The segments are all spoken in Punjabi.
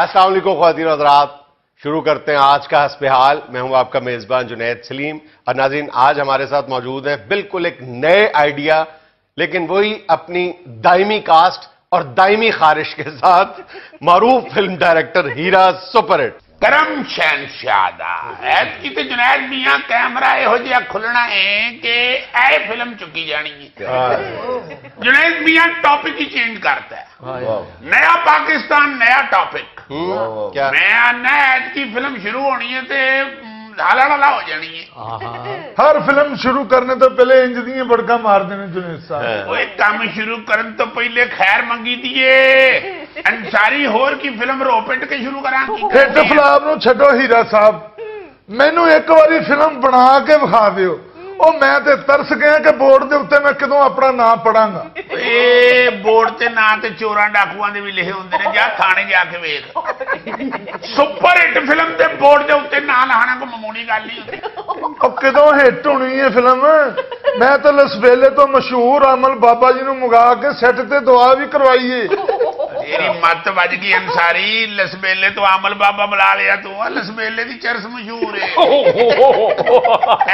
السلام علیکم خواتین حضرات۔ شروع کرتے ہیں آج کا حسب حال میں ہوں آپ کا میزبان جنید سلیم۔ اور ناظرین آج ہمارے ساتھ موجود ہیں بالکل ایک نئے آئیڈیا لیکن وہی اپنی دائمی کاسٹ اور دائمی خارش کے ساتھ معروف فلم ڈائریکٹر ہیرا سپر ہٹ کرم شین شادہ ایت کی تو جنید میاں کیمرہ اے ہو جیا کھلنا ہے کہ اے فلم چکی جانی ہے۔ جنید میاں ٹاپک ہی چینج کرتا ہے۔ نیا پاکستان نیا ٹاپک क्या ਮੈਂ ਆਨਾ ਐਤਕੀ ਫਿਲਮ ਸ਼ੁਰੂ ਹੋਣੀ ਹੈ ਤੇ ਹਾਲਾ ਹਾਲਾ ਹੋ ਜਾਣੀ ਹੈ। ਹਰ ਫਿਲਮ ਸ਼ੁਰੂ ਕਰਨੇ ਤੋਂ ਪਹਿਲੇ ਇੰਜ ਦੀਆਂ ਬੜਕਾ ਮਾਰਦੇ ਨੇ ਜੁਨੇਦ ਸਾਹਿਬ ਓਏ ਕੰਮ ਸ਼ੁਰੂ ਕਰਨ ਤੋਂ ਪਹਿਲੇ ਖੈਰ ਮੰਗੀ ਦੀਏ। ਅਨਸਾਰੀ ਹੋਰ ਕੀ ਫਿਲਮ ਰੋ ਪਿੱਟ ਕੇ ਸ਼ੁਰੂ ਕਰਾਂਗੀ ਹਿੱਟ ਫਲਾਪ ਨੂੰ ਛੱਡੋ ਹੀਰਾ ਸਾਹਿਬ। ਮੈਨੂੰ ਇੱਕ ਵਾਰੀ ਫਿਲਮ ਬਣਾ ਕੇ ਵਿਖਾ ਦਿਓ। ਉਹ ਮੈਂ ਤੇ ਤਰਸ ਗਿਆ ਕਿ ਬੋਰਡ ਦੇ ਉੱਤੇ ਮੈਂ ਕਦੋਂ ਆਪਣਾ ਨਾਮ ਪੜਾਂਗਾ। ਇਹ ਬੋਰਡ ਤੇ ਨਾਂ ਤੇ ਚੋਰਾਂ ਡਾਕੂਆਂ ਦੇ ਵੀ ਲਿਖੇ ਹੁੰਦੇ ਨੇ ਜਾ ਥਾਣੇ ਜਾ ਕੇ ਵੇਖ। ਸੁਪਰ ਹਿੱਟ ਫਿਲਮ ਦੇ ਬੋਰਡ ਦੇ ਉੱਤੇ ਨਾਂ ਲਾਣਾ ਕੋਈ ਮਾਮੂਲੀ ਗੱਲ ਨਹੀਂ ਹੁੰਦੀ। ਉਹ ਕਦੋਂ ਹਿੱਟ ਹੋਣੀ ਹੈ ਫਿਲਮ? ਮੈਂ ਤਾਂ ਲਸਵੇਲੇ ਤੋਂ ਮਸ਼ਹੂਰ ਅਮਲ ਬਾਬਾ ਜੀ ਨੂੰ ਮੰਗਾ ਕੇ ਸੈੱਟ ਤੇ ਦੁਆ ਵੀ ਕਰਵਾਈਏ। ਤੇਰੀ ਮੱਤ ਵੱਜ ਗਈ ਅਨਸਾਰੀ ਲਸਬੇਲੇ ਤੋਂ ਆਮਲ ਬਾਬਾ ਬੁਲਾ ਲਿਆ ਤੂੰ। ਆ ਲਸਬੇਲੇ ਦੀ ਚਰਸ ਮਸ਼ਹੂਰ ਹੈ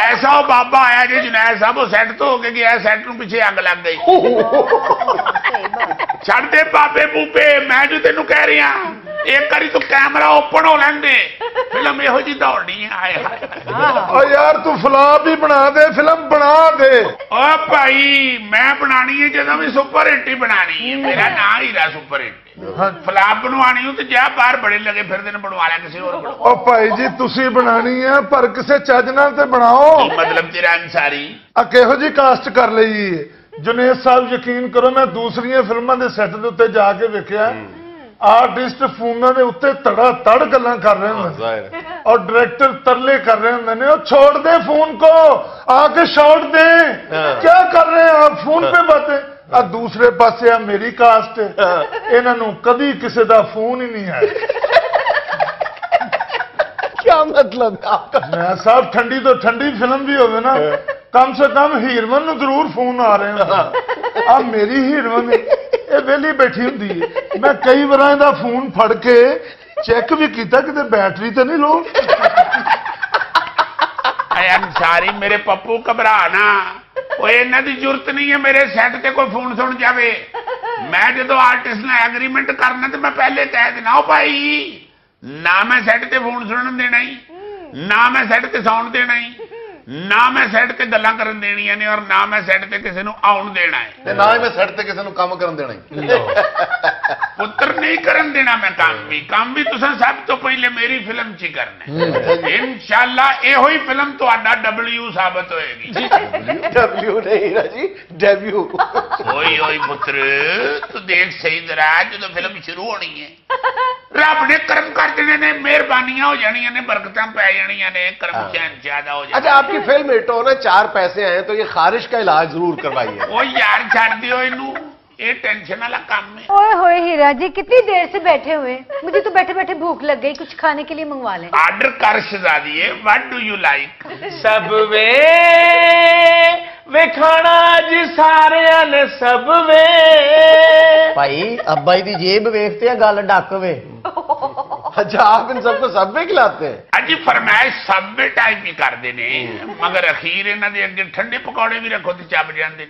ਐਸਾ ਉਹ ਬਾਬਾ ਆਇਆ ਜੀ ਜੁਨੈਦ ਸਾਹਿਬ ਉਹ ਸੈੱਟ ਤੋਂ ਹੋ ਕੇ ਗਿਆ ਸੈੱਟ ਨੂੰ ਪਿੱਛੇ ਅੱਗ ਲੱਗ ਗਈ। ਛੱਡ ਦੇ ਬਾਬੇ ਬੂਬੇ ਮੈਂ ਜੋ ਤੈਨੂੰ ਕਹਿ ਰਿਹਾ ਇੱਕ ਵਾਰੀ ਤੂੰ ਕੈਮਰਾ ਓਪਨ ਹੋ ਲੈਂਦੇ ਫਿਲਮ ਇਹੋ ਜੀ ਦੌੜਨੀ ਆਏ ਓ ਯਾਰ ਤੂੰ ਫਲਾਪ ਹੀ ਬਣਾ ਦੇ ਫਿਲਮ ਬਣਾ ਦੇ। ਓ ਭਾਈ ਮੈਂ ਬਣਾਣੀ ਹੈ ਜਦੋਂ ਵੀ ਸੁਪਰ ਹਿੱਟ ਹੀ ਬਣਾਣੀ ਹੈ ਮੇਰਾ ਨਾਂ ਹੀਰਾ ਸੁਪਰ ਹਿੱਟ। ਫਲਾਪ ਬਣਵਾਣੀ ਹੋ ਤੇ ਜਾ ਬਾਹਰ ਬੜੇ ਲਗੇ ਫਿਰਦੇ ਨੇ ਬਣਵਾ ਲੈ ਕਿਸੇ ਹੋਰ ਕੋਲ। ਓ ਭਾਈ ਜੀ ਤੁਸੀਂ ਬਣਾਣੀ ਹੈ ਪਰ ਕਿਸੇ ਚੱਜ ਨਾਲ ਤੇ ਬਣਾਓ। ਮਤਲਬ ਤੇਰਾ ਅਨਸਾਰੀ? ਆ ਕਿਹੋ ਜੀ ਕਾਸਟ ਕਰ ਲਈ? ਜੁਨੇਦ ਸਾਹਿਬ ਯਕੀਨ ਕਰੋ ਮੈਂ ਦੂਸਰੀਆਂ ਫਿਲਮਾਂ ਦੇ ਸੈੱਟ ਦੇ ਉੱਤੇ ਜਾ ਕੇ ਵੇਖਿਆ। ਆਰਟਿਸਟ ਫੋਨਾਂ ਦੇ ਉੱਤੇ ਤੜਾ ਤੜ ਗੱਲਾਂ ਕਰ ਰਹੇ ਹੁੰਦੇ ਨੇ जाहिर है। ਔਰ ਡਾਇਰੈਕਟਰ ਤਰਲੇ ਕਰ ਰਹੇ ਹੁੰਦੇ ਨੇ ਉਹ ਛੋੜ ਦੇ ਫੋਨ को आके शॉट दे क्या कर रहे हैं आप फोन पे बातें ਆ ਦੂਸਰੇ ਪਾਸੇ ਆ ਮੇਰੀ ਕਾਸਟ ਇਹਨਾਂ ਨੂੰ ਕਦੀ ਕਿਸੇ ਦਾ ਫੋਨ ਹੀ ਨਹੀਂ ਆਇਆ क्या मतलब है आपका ਮੈਂ ਸਾਹਿਬ ਠੰਡੀ ਤੋਂ ਠੰਡੀ ਫਿਲਮ ਵੀ ਹੋਵੇ ਨਾ ਕਮ ਸੇ ਕਮ ਹੀਰਮਨ ਨੂੰ ਜ਼ਰੂਰ ਫੋਨ ਆ ਰਹੇ ਹੁੰਦੇ ਆ ਮੇਰੀ ਹੀਰਮਨ ਇਹ ਵਿਹਲੀ ਬੈਠੀ ਹੁੰਦੀ ਹੈ ਮੈਂ ਕਈ ਵਾਰਾਂ ਇਹਦਾ ਫੋਨ ਫੜ ਕੇ ਚੈੱਕ ਵੀ ਕੀਤਾ, ਕਿਤੇ ਬੈਟਰੀ ਤਾਂ ਨਹੀਂ ਲੋ ਐ ਅਨਸਾਰੀ ਮੇਰੇ ਪੱਪੂ ਘਬਰਾ ਨਾ। ਓਏ, ਇਹਨਾਂ ਦੀ ਜ਼ਰੂਰਤ ਨਹੀਂ ਹੈ ਮੇਰੇ ਸੈੱਟ ਤੇ ਕੋਈ ਫੋਨ ਸੁਣ ਜਾਵੇ। ਮੈਂ ਜਦੋਂ ਆਰਟਿਸਟ ਨਾਲ ਐਗਰੀਮੈਂਟ ਕਰਨਾ, ਤੇ ਮੈਂ ਪਹਿਲੇ ਕਹਿ ਦੇਣਾ ਉਹ ਭਾਈ, ਨਾ ਮੈਂ ਸੈੱਟ ਤੇ ਫੋਨ ਸੁਣਨ ਦੇਣਾ ਹੀ ਨਾ ਮੈਂ ਸੈੱਟ ਤੇ ਸੌਣ ਦੇਣਾ ਹੀ ਨਾ ਮੈਂ ਸੈੱਟ ਤੇ ਗੱਲਾਂ ਕਰਨ ਦੇਣੀਆਂ ਨੇ ਔਰ ਨਾ ਮੈਂ ਸੈੱਟ ਤੇ ਕਿਸੇ ਨੂੰ ਆਉਣ ਦੇਣਾ ਹੈ ਤੇ ਨਾ ਹੀ ਮੈਂ ਸੈੱਟ ਤੇ ਕਿਸੇ ਨੂੰ ਕੰਮ ਕਰਨ ਦੇਣਾ ਈ। پتر نہیں کرن دینا میں کام بھی کام بھی تسا سب تو پہلے میری فلم چی کرنے انشاءاللہ اے ہوئی فلم تو آڈا ڈبلیو ثابت ہوئے گی۔ جی، ڈبلیو نہیں رہا جی ڈبلیو۔ ہوئی ہوئی پتر تو دیکھ صحیح ذرا جو تو فلم شروع ہو نہیں ہے۔ رب نے کرم کر دینے نے میر بانیاں ہو جانیاں نے برکتاں پہ جانیاں نے کرم ہاں۔ چین زیادہ ہو جانی جانیاں اچھا آپ کی فلم ہٹ ہونا چار پیسے آئے ہیں تو یہ خارش کا علاج ضرور کروائی ہے وہ یار چھاڑ دیو انہوں ٹینشن والا کام میں ہوئے ہیرا جی کتنی دیر سے بیٹھے ہوئے مجھے تو بیٹھے بیٹھے بھوک لگ گئی کچھ کھانے کے لیے منگوا لیں۔ آرڈر کر شہزادی what do you like Subway way کھانا جی سارے نے سب وے۔ بھائی ابا جی دی جیب ویختے ہیں گل ڈک وے۔ اچھا آپ ان سب کو سب میں کھلاتے ہیں؟ ہاں اجی فرمائش سب میں ٹائم ہی کر دینے۔ مگر اخیر انہاں دے اگے ٹھنڈے پکوڑے بھی رکھو تے چب جاندے۔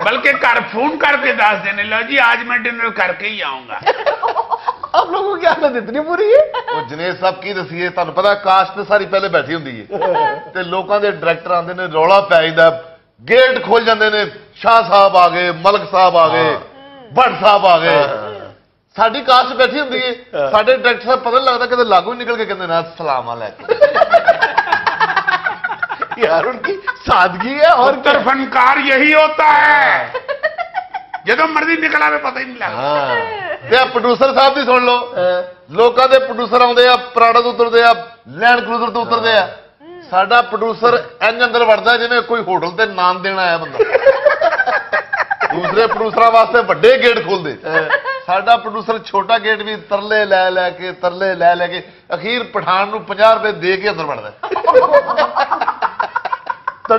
ਨੇ ਬਲਕਿ ਘਰ ਫੋਨ ਕਰਕੇ ਦੱਸਦੇ ਨੇ ਲਓ ਜੀ ਅੱਜ ਮੈਂ ਡਿਨਰ ਕਰਕੇ ਹੀ ਆਉਂਗਾ आप लोगों की आदत इतनी बुरी है ਉਹ ਜਨੇਸ਼ ਸਾਹਿਬ ਕੀ ਦਸੀਏ ਤੁਹਾਨੂੰ ਪਤਾ ਕਾਸਟ ਤੇ ਸਾਰੀ ਪਹਿਲੇ ਬੈਠੀ ਹੁੰਦੀ ਹੈ ਤੇ ਲੋਕਾਂ ਦੇ ਡਾਇਰੈਕਟਰ ਆਉਂਦੇ ਨੇ ਰੌਲਾ ਪੈ ਜਾਂਦਾ ਗੇਟ ਖੋਲ ਜਾਂਦੇ ਨੇ ਸ਼ਾਹ ਸਾਹਿਬ ਆ ਗਏ ਮਲਕ ਸਾਹਿਬ ਆ ਗਏ ਭੱਟ ਸਾਹਿਬ ਆ ਗਏ ਸਾਡੀ ਕਾਸਟ ਬੈਠੀ ਹੁੰਦੀ ਹੈ ਸਾਡੇ ਡਾਇਰੈਕਟਰ ਸਾਹਿਬ ਪਤਾ ਨਹੀਂ ਲੱਗਦਾ ਕਿਤੇ ਲਾਗੂ ਹੀ ਨਿਕਲ ਕੇ ਕਹਿੰਦੇ ਨਾ ਸਲਾਮ ਅਲੈਕੁਮ यार उनकी सादगी है और उत्तर फनकार यही होता है ਜਦੋਂ ਮਰਜ਼ੀ ਨਿਕਲ ਆਵੇ ਪਤਾ ਹੀ ਨਹੀਂ ਲੱਗਦਾ ਹਾਂ ਤੇ ਆ ਪ੍ਰੋਡਿਊਸਰ ਸਾਹਿਬ ਦੀ ਸੁਣ ਲਓ ਲੋਕਾਂ ਦੇ ਪ੍ਰੋਡਿਊਸਰ ਆਉਂਦੇ ਆ ਪ੍ਰਾੜਾ ਤੋਂ ਉਤਰਦੇ ਆ ਲੈਂਡ ਕਰੂਜ਼ਰ ਤੋਂ ਉਤਰਦੇ ਆ ਸਾਡਾ ਪ੍ਰੋਡਿਊਸਰ ਇੰਜ ਅੰਦਰ ਵੜਦਾ ਜਿਵੇਂ ਕੋਈ ਹੋਟਲ ਤੇ ਨਾਮ ਦੇਣ ਆਇਆ ਬੰਦਾ ਦੂਸਰੇ ਪ੍ਰੋਡਿਊਸਰਾਂ ਵਾਸਤੇ ਵੱਡੇ ਗੇਟ ਖੋਲਦੇ ਸਾਡਾ ਪ੍ਰੋਡਿਊਸਰ ਛੋਟਾ ਗੇਟ ਵੀ ਤਰਲੇ ਲੈ ਲੈ ਕੇ ਤਰਲੇ ਲੈ ਲੈ ਕੇ ਅਖੀਰ ਪਠਾਨ ਨੂੰ 50 ਰੁਪਏ ਦੇ ਕੇ ਅੰਦਰ ਵੜਦਾ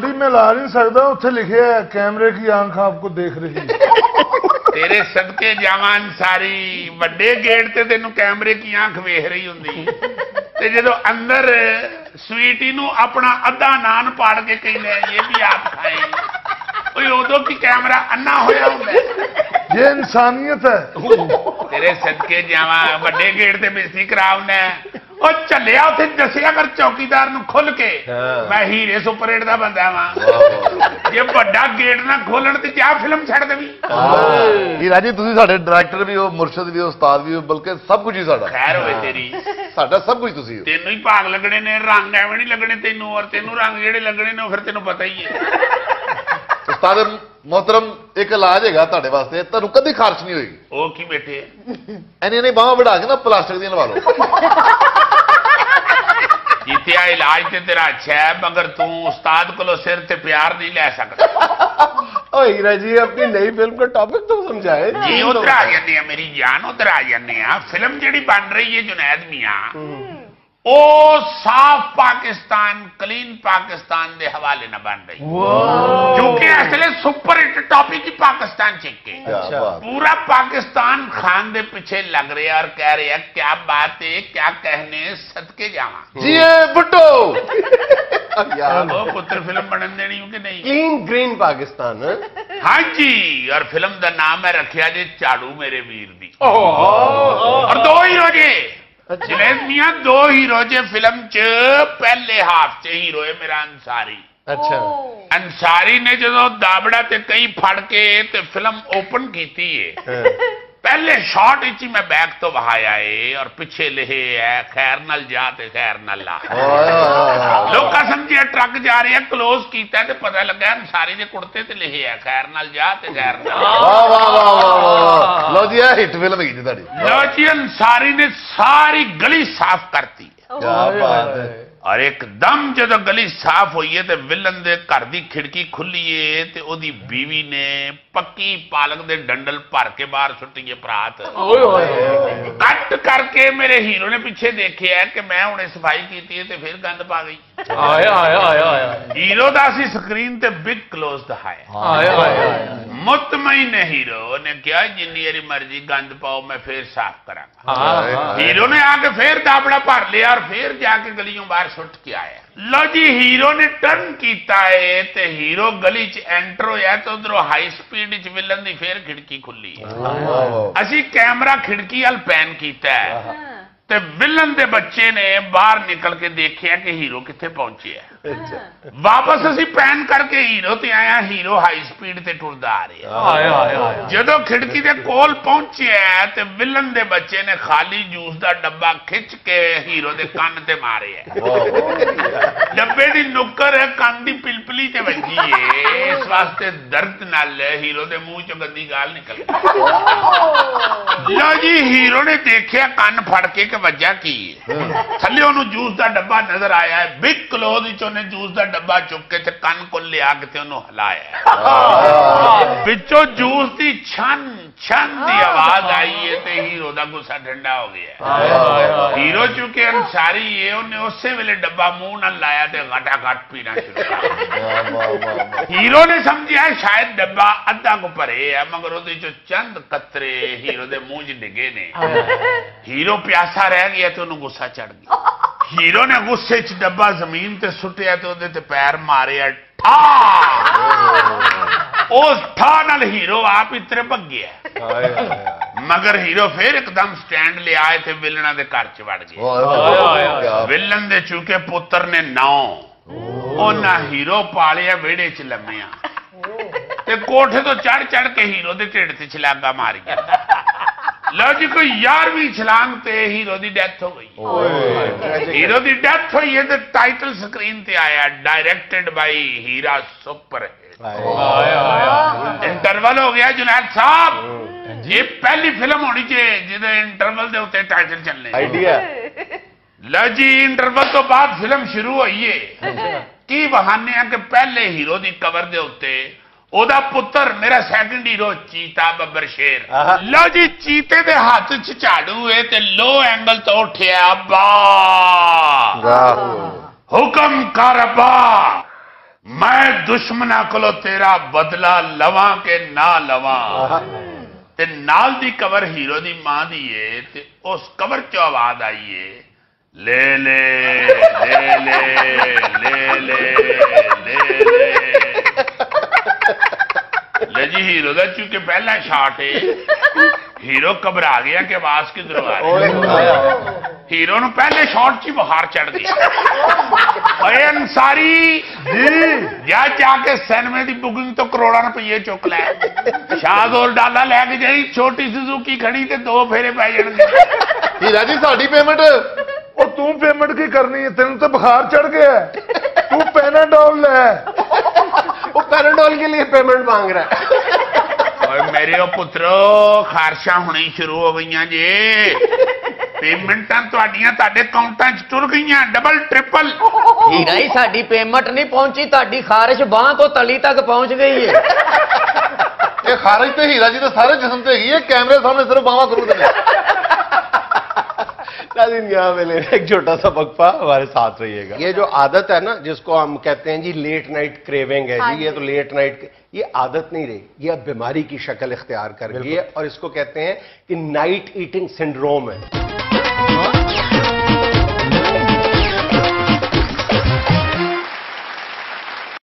ਮੈਂ ਲਾ ਨਹੀਂ ਸਕਦਾ ਉੱਥੇ ਲਿਖਿਆ ਹੈ ਕੈਮਰੇ ਕੀ ਆਂਖ ਆਪਕੋ ਦੇਖ ਰਹੀ ਹੈ। ਤੇ ਤੇਰੇ ਸਦਕੇ ਜਾਵਾਂ ਸਾਰੀ ਵੱਡੇ ਗੇਟ ਤੇ ਤੈਨੂੰ ਕੈਮਰੇ ਕੀ ਅੱਖ ਵੇਖ ਰਹੀ ਹੁੰਦੀ। ਤੇ ਜਦੋਂ ਅੰਦਰ ਸਵੀਟੀ ਨੂੰ ਆਪਣਾ ਅੱਧਾ ਨਾਨ ਪਾੜ ਕੇ ਕਹਿੰਦੇ ਇਹ ਵੀ ਆਪ ਖਾਏ। ਓਏ ਉਦੋਂ ਕੀ ਕੈਮਰਾ ਅੰਨਾ ਹੋਇਆ ਹੁੰਦਾ? ਹੈ। ਇਹ ਇਨਸਾਨੀਅਤ ਹੈ। ਤੇਰੇ ਸਦਕੇ ਜਾਵਾਂ ਵੱਡੇ ਗੇਟ ਤੇ ਬੇਇੱਜ਼ਤੀ ਕਰਾਉਣਾ ਉਹ ਚੱਲਿਆ ਉੱਥੇ ਦੱਸਿਆ ਕਰ ਚੌਕੀਦਾਰ ਨੂੰ ਖੁੱਲ ਕੇ। ਹਾਂ। ਮੈਂ ਹੀਰੇ ਸੁਪਰ ਹਿੱਟ ਦਾ ਬੰਦਾ ਵਾਂ। ਜੇ ਵੱਡਾ ਗੇਟ ਨਾ ਖੋਲਣ ਤੇ ਜਾ ਫਿਲਮ ਛੱਡ ਦੇਵੀਂ। ਹੀਰਾ ਜੀ ਤੁਸੀਂ ਸਾਡੇ ਡਾਇਰੈਕਟਰ ਵੀ ਹੋ ਮੁਰਸ਼ਦ ਵੀ ਹੋ ਉਸਤਾਦ ਵੀ ਹੋ ਬਲਕਿ ਸਭ ਕੁਝ ਹੀ ਸਾਡਾ। ਖੈਰ ਹੋਵੇ ਤੇਰੀ। ਸਾਡਾ ਸਭ ਕੁਝ ਤੁਸੀਂ ਹੋ। ਤੈਨੂੰ ਹੀ ਭਾਗ ਲੱਗਣੇ ਨੇ ਰੰਗ ਐਵੇਂ ਨਹੀਂ ਲੱਗਣੇ ਤੈਨੂੰ ਔਰ ਤੈਨੂੰ ਰੰਗ ਜਿਹੜੇ ਲੱਗਣੇ ਨੇ ਉਹ ਫਿਰ ਤੈਨੂੰ ਪਤਾ ਹੀ ਹੈ। ਉਸਤਾਦ ਮੋਹਤਰਮ ਇੱਕ ਇਲਾਜ ਹੈਗਾ ਤੁਹਾਡੇ ਵਾਸਤੇ ਤੁਹਾਨੂੰ ਕਦੀ ਖਾਰਸ਼ ਨਹੀਂ ਹੋਏਗੀ। ਉਹ ਕੀ ਬੇਟੇ? ਐਨੇ ਨੇ ਬਾਹਾਂ ਵੜਾ ਕੇ ਨਾ ਪਲਾਸਟਿਕ ਦੀਆਂ ਲਵਾ ਲਓ। ਜਿੱਤੇ ਆ ਇਲਾਜ ਤੇ ਤੇਰਾ ਅੱਛਾ ਹੈ ਮਗਰ ਤੂੰ ਉਸਤਾਦ ਕੋਲੋਂ ਸਿਰ ਤੇ ਪਿਆਰ ਨਹੀਂ ਲੈ ਸਕਦਾ। ਓ ਹੀਰਾ ਜੀ ਆਪਣੀ ਨਈ ਫਿਲਮ ਦਾ ਟਾਪਿਕ ਤਾਂ ਸਮਝਾਏ ਜੀ ਉਧਰ ਆ ਜਾਂਦੇ ਆ ਮੇਰੀ ਜਾਨ ਉਧਰ ਆ ਜਾਂਦੇ ਆ। ਫਿਲਮ ਜਿਹੜੀ ਬਣ ਰਹੀ ਹੈ ਜੁਨੈਦ ਮੀਆਂ او صاف پاکستان کلین پاکستان دے حوالے نہ بن رہی۔ کیونکہ اصل سپر ہٹ ٹاپک ہی پاکستان چیک کے۔ اچھا۔ پورا پاکستان خان دے پیچھے لگ رہے اور کہہ رہے ہیں کیا بات ہے کیا کہنے صدقے جاواں۔ جی بٹو۔ پتر فلم بنن نہیں ہوں کہ نہیں؟ کلین گرین پاکستان ہاں۔, ہاں جی اور فلم دا نام ہے رکھیا جی چاڑو میرے ویر دی۔ اور دو ہی روجے ਜਵੇਦ ਮੀਆਂ ਦੋ ਹੀਰੋ ਜੇ ਫਿਲਮ ਚ ਪਹਿਲੇ ਹਾਫ ਚ ਹੀਰੋ ਹੈ ਮੇਰਾ ਅੰਸਾਰੀ ਅੱਛਾ। ਅੰਸਾਰੀ ਨੇ ਜਦੋਂ ਦਾਬੜਾ ਤੇ ਕਈ ਫੜ ਕੇ ਤੇ ਫਿਲਮ ਓਪਨ ਕੀਤੀ ਏ। ਪਹਿਲੇ ਸ਼ਾਟ ਵਿੱਚ ਹੀ ਮੈਂ ਬੈਕ ਤੋਂ ਵਹਾਇਆ ਏ ਔਰ ਪਿੱਛੇ ਲਿਖੇ ਹੈ ਖੈਰ ਨਾਲ ਜਾ ਤੇ ਖੈਰ ਨਾਲ ਲਾ। ਲੋਕਾਂ ਸਮਝਿਆ ਟਰੱਕ ਜਾ ਰਿਹਾ ਕਲੋਜ਼ ਕੀਤਾ ਤੇ ਪਤਾ ਲੱਗਾ ਅੰਸਾਰੀ ਦੇ ਕੁੜਤੇ ਤੇ ਲਿਖੇ ਹੈ ਖੈਰ ਨਾਲ ਜਾ ਤੇ ਖੈਰ ਨਾਲ। ਵਾਹ ਵਾਹ ਵਾਹ ਵਾਹ ਲਓ ਜੀ ਇਹ ਹਿੱਟ ਫਿਲਮ ਹੈਗੀ ਜੀ ਤੁਹਾਡੀ। ਲਓ ਜੀ ਅੰਸਾਰੀ ਨੇ ਸਾਰੀ ਗਲੀ ਸਾਫ਼ ਕਰਤੀ ਕਿਆ ਬਾਤ ਹੈ। ਔਰ ਇੱਕਦਮ ਜਦੋਂ ਗਲੀ ਸਾਫ਼ ਹੋਈ ਹੈ ਤੇ ਵਿਲਨ ਦੇ ਘਰ ਦੀ ਖਿੜਕੀ ਖੁੱਲੀ ਏ ਤੇ ਉਹਦੀ ਬੀਵੀ ਨੇ ਪੱਕੀ ਪਾਲਕ ਦੇ ਡੰਡਲ ਭਰ ਕੇ ਬਾਹਰ ਸੁੱਟੀ ਏ ਭਰਾਤ। ਕੱਟ ਕਰਕੇ ਮੇਰੇ ਹੀਰੋ ਨੇ ਪਿੱਛੇ ਦੇਖਿਆ ਕਿ ਮੈਂ ਹੁਣੇ ਸਫ਼ਾਈ ਕੀਤੀ ਹੈ ਤੇ ਫਿਰ ਗੰਦ ਪਾ ਗਈ। ਆਇਆ ਆਇਆ ਆਇਆ। ਆਇਆ ਹੀਰੋ ਦਾ ਅਸੀਂ ਸਕਰੀਨ ਤੇ ਬਿਗ ਕਲੋਜ਼ ਦਿਖਾਇਆ। ਆਇਆ ਆਇਆ ਮੁਤਮਈਨ ਹੀਰੋ ਨੇ ਕਿਹਾ ਜਿੰਨੀ ਵਾਰੀ ਮਰਜ਼ੀ ਗੰਦ ਪਾਓ ਮੈਂ ਫੇਰ ਸਾਫ਼ ਕਰਾਂਗਾ। ਹੀਰੋ ਨੇ ਆ ਕੇ ਫੇਰ ਦਾਬੜਾ ਭਰ ਲਿਆ ਔਰ ਫੇਰ ਜਾ ਕੇ ਗਲੀੋਂ ਬਾਹਰ ਸੁੱਟ ਕੇ ਆਇਆ। ਲਓ ਜੀ ਹੀਰੋ ਨੇ ਟਰਨ ਕੀਤਾ ਏ ਤੇ ਹੀਰੋ ਗਲੀ 'ਚ ਐਂਟਰ ਹੋਇਆ ਤੇ ਉਧਰੋਂ ਹਾਈ ਸਪੀਡ 'ਚ ਵਿਲਨ ਦੀ ਫੇਰ ਖਿੜਕੀ ਖੁੱਲੀ ਅਸੀਂ ਕੈਮਰਾ ਖਿੜਕੀ ਵੱਲ ਪੈਨ ਕੀਤਾ ਹੈ। ਤੇ ਵਿਲਨ ਦੇ ਬੱਚੇ ਨੇ ਬਾਹਰ ਨਿਕਲ ਕੇ ਦੇਖਿਆ ਕਿ ਹੀਰੋ ਕਿੱਥੇ ਪਹੁੰਚਿਆ ਵਾਪਸ ਅਸੀਂ ਪੈਨ ਕਰਕੇ ਹੀਰੋ ਤੇ ਆਇਆ ਹੀਰੋ ਹਾਈ ਸਪੀਡ ਤੇ ਟੁਰਦਾ ਆ ਰਿਹਾ। ਜਦੋਂ ਖਿੜਕੀ ਦੇ ਕੋਲ ਪਹੁੰਚਿਆ ਤੇ ਵਿਲਨ ਦੇ ਬੱਚੇ ਨੇ ਖਾਲੀ ਜੂਸ ਦਾ ਡੱਬਾ ਖਿੱਚ ਕੇ ਹੀਰੋ ਦੇ ਕੰਨ ਤੇ ਮਾਰਿਆ। ਨੁੱਕਰ ਕੰਨ ਦੀ ਪਿਲਪਲੀ ਤੇ ਵੱਜੀ ਏ। ਇਸ ਵਾਸਤੇ ਦਰਦ ਨਾਲ ਹੀਰੋ ਦੇ ਮੂੰਹ ਚੋਂ ਗੰਦੀ ਗਾਲ ਨਿਕਲ ਗਈ। ਲਓ ਜੀ ਹੀਰੋ ਨੇ ਦੇਖਿਆ ਕੰਨ ਫੜ ਕੇ ਕਿ ਵੱਜਾ ਕੀ ਹੈ। ਥੱਲੇ ਉਹਨੂੰ ਜੂਸ ਦਾ ਡੱਬਾ ਨਜ਼ਰ ਆਇਆ ਹੈ ਬਿਗ ਕਲੋਜ਼ ਵਿੱਚ ਉਹਨੇ ਜੂਸ ਦਾ ਡੱਬਾ ਚੁੱਕ ਕੇ ਤੇ ਕੰਨ ਕੋਲ ਲਿਆ ਕੇ ਤੇ ਉਹਨੂੰ ਹਿਲਾਇਆ। ਵਿੱਚੋਂ ਜੂਸ ਦੀ ਛਨ ਛਨ ਦੀ ਆਵਾਜ਼ ਆਈ ਹੈ ਤੇ ਹੀਰੋ ਦਾ ਗੁੱਸਾ ਠੰਡਾ ਹੋ ਗਿਆ ਹੀਰੋ ਚੁੱਕੇ ਅਨਸਾਰੀ ਹੈ ਉਹਨੇ ਉਸੇ ਵੇਲੇ ਡੱਬਾ ਮੂੰਹ ਨਾਲ ਲਾਇਆ ਤੇ ਘਟਾ ਘਟ ਪੀਣਾ ਸ਼ੁਰੂ ਕਰ ਦਿੱਤਾ ਵਾਹ ਵਾਹ ਵਾਹ ਵਾਹ ਹੀਰੋ ਨੇ ਸਮਝਿਆ ਸ਼ਾਇਦ ਡੱਬਾ ਅੱਧਾ ਕੁ ਭਰੇ ਆ ਮਗਰ ਉਹਦੇ ਚੋਂ ਚੰਦ ਕਤਰੇ ਹੀਰੋ ਦੇ ਮੂੰਹ 'ਚ ਡਿੱਗੇ ਨੇ ਹੀਰੋ ਪਿਆਸਾ ਰਹਿ ਗਿਆ ਤੇ ਉਹਨੂੰ ਗੁੱਸਾ ਚੜ ਗਿਆ ਹੀਰੋ ਨੇ ਗੁੱਸੇ 'ਚ ਡੱਬਾ ਜ਼ਮੀਨ ਤੇ ਸੁੱਟਿਆ ਤੇ ਉਹਦੇ ਤੇ ਪੈਰ ਮਾਰਿਆ ਠਾ ਉਸ ਠਾ ਨਾਲ ਹੀਰੋ ਆਪ ਇਤਰੇ ਭੱਗਿਆ ਮਗਰ ਹੀਰੋ ਫੇਰ ਇੱਕਦਮ ਸਟੈਂਡ ਲਿਆ ਤੇ ਵਿਲਣਾ ਦੇ ਘਰ 'ਚ ਵੜ ਗਿਆ ਵਾਹ ਵਾਹ ਕਿਆ ਉਹਨਾਂ ਹੀਰੋ ਪਾਲਿਆ ਵਿਹੜੇ 'ਚ ਲੰਮਿਆ ਤੇ ਕੋਠੇ ਤੋਂ ਚੜ ਚੜ ਕੇ ਹੀਰੋ ਦੇ ਢਿੱਡ 'ਤੇ ਛਲਾਂਗਾ ਮਾਰੀਆਂ ਲਓ ਜੀ ਕੋਈ 11ਵੀਂ ਛਲਾਂਗ ਤੇ ਹੀਰੋ ਦੀ ਡੈਥ ਹੋ ਗਈ। ਹੀਰੋ ਦੀ ਡੈਥ ਹੋਈ ਹੈ ਤੇ ਟਾਈਟਲ ਸਕਰੀਨ ਤੇ ਆਇਆ directed by Heera super interval ਹੋ ਗਿਆ ਜੁਨੈਦ ਸਾਹਿਬ। ਇਹ ਪਹਿਲੀ ਫਿਲਮ ਹੋਣੀ ਚਾਹੀਏ ਜਿਹਦੇ ਇੰਟਰਵਲ ਦੇ ਉੱਤੇ ਟਾਈਟਲ ਚੱਲਣੇ। ਆਈਡੀਆ। ਲਓ ਜੀ ਇੰਟਰਵਲ ਤੋਂ ਬਾਅਦ ਫਿਲਮ ਸ਼ੁਰੂ ਹੋਈ ਏ। ਕੀ ਬਹਾਨੇ ਆ ਕਿ ਪਹਿਲੇ ਹੀਰੋ ਦੀ ਕਵਰ ਦੇ ਉੱਤੇ ਉਹਦਾ ਪੁੱਤਰ ਮੇਰਾ ਸੈਕੰਡ ਹੀਰੋ ਚੀਤਾ ਬੱਬਰ ਸ਼ੇਰ। ਲਓ ਜੀ ਚੀਤੇ ਦੇ ਹੱਥ 'ਚ ਝਾੜੂ ਏ ਤੇ ਲੋ ਐਂਗਲ ਤੋਂ ਉੱਠਿਆ ਅੱਬਾ ਹੁਕਮ ਕਰ ਅੱਬਾ ਮੈਂ ਦੁਸ਼ਮਣਾ ਕੋਲੋਂ ਤੇਰਾ ਬਦਲਾ ਲਵਾਂ ਕਿ ਨਾ ਲਵਾਂ। ਤੇ ਤੇ ਨਾਲ ਦੀ ਕਵਰ ਹੀਰੋ ਦੀ ਮਾਂ ਦੀ ਏ ਤੇ ਉਸ ਕਵਰ ਚੋਂ ਆਵਾਜ਼ ਆਈ ਏ। Lele, Lele, Lele, Lele. ਲੈ ਜੀ ਹੀਰੋ ਦਾ ਚੁੱਕੇ ਪਹਿਲਾ ਸ਼ਾਟ ਏ। ਹੀਰੋ ਘਬਰਾ ਗਿਆ ਕਿ ਆਵਾਜ਼ ਕਿਧਰੋਂ ਆ ਰਹੀ ਹੀਰੋ ਨੂੰ ਪਹਿਲੇ ਸ਼ਾਟ 'ਚ ਹੀ ਬੁਖਾਰ ਚੜ ਗਿਆ ਓਏ ਅਨਸਾਰੀ ਜੀ। ਜਾ ਜਾ ਕੇ ਸਿਨੇਮੇ ਦੀ ਬੁਕਿੰਗ ਤੋਂ ਕਰੋੜਾਂ ਰੁਪਏ ਚੁੱਕ ਲੈ। ਸ਼ਾਹਗੋਰ ਡਾਲਾ ਲੈ ਕੇ ਜਾਈ ਛੋਟੀ ਸੁਜ਼ੂਕੀ ਖੜੀ ਤੇ ਦੋ ਫੇਰੇ ਪੈ ਜਾਣਗੇ। ਹੀਰਾ ਜੀ ਤੁਹਾਡੀ ਪੇਮੈਂਟ ਉਹ ਤੂੰ ਪੇਮੈਂਟ ਕੀ ਕਰਨੀ ਹੈ ਤੈਨੂੰ ਤਾਂ ਬੁਖਾਰ ਚੜ ਗਿਆ ਹੈ। ਤੂੰ ਪੈਨਾਡੋਲ ਲੈ वो पैराडोल के लिए पेमेंट मांग रहा है ਓਏ ਮੇਰੇ ਉਹ ਪੁੱਤਰੋ ਖਾਰਸ਼ਾਂ ਹੁਣੇ ਹੀ ਸ਼ੁਰੂ ਹੋ ਗਈਆਂ ਜੇ ਪੇਮੈਂਟਾਂ ਤੁਹਾਡੀਆਂ ਤੁਹਾਡੇ ਅਕਾਊਂਟਾਂ 'ਚ ਤੁਰ ਗਈਆਂ ਡਬਲ ਟ੍ਰਿਪਲ ਹੀਰਾ ਹੀ ਸਾਡੀ ਪੇਮੈਂਟ ਨਹੀਂ ਪਹੁੰਚੀ ਤੁਹਾਡੀ ਖਾਰਿਸ਼ ਬਾਹ ਤੋਂ ਤਲੀ ਤੱਕ ਪਹੁੰਚ ਗਈ ਏ ਇਹ ਖਾਰਜ ਤੇ ਹੀਰਾ ਜੀ ਦੇ ਸਾਰੇ ਜਿਸਮ ਤੇ ਹੈਗੀ ਹੈ ਕੈਮਰੇ ਸਾਹਮਣੇ ਸਿਰਫ ਬਾਵਾ ਕਰੂ دن یہاں میں لے رہے ایک چھوٹا سا بکفا ہمارے ساتھ رہیے گا۔ یہ جو عادت ہے نا جس کو ہم کہتے ہیں جی لیٹ نائٹ کریونگ ہے جی،, ہاں جی یہ تو لیٹ نائٹ یہ عادت نہیں رہی یہ اب بیماری کی شکل اختیار کر گئی ہے۔ اور اس کو کہتے ہیں کہ نائٹ ایٹنگ سنڈروم ہے۔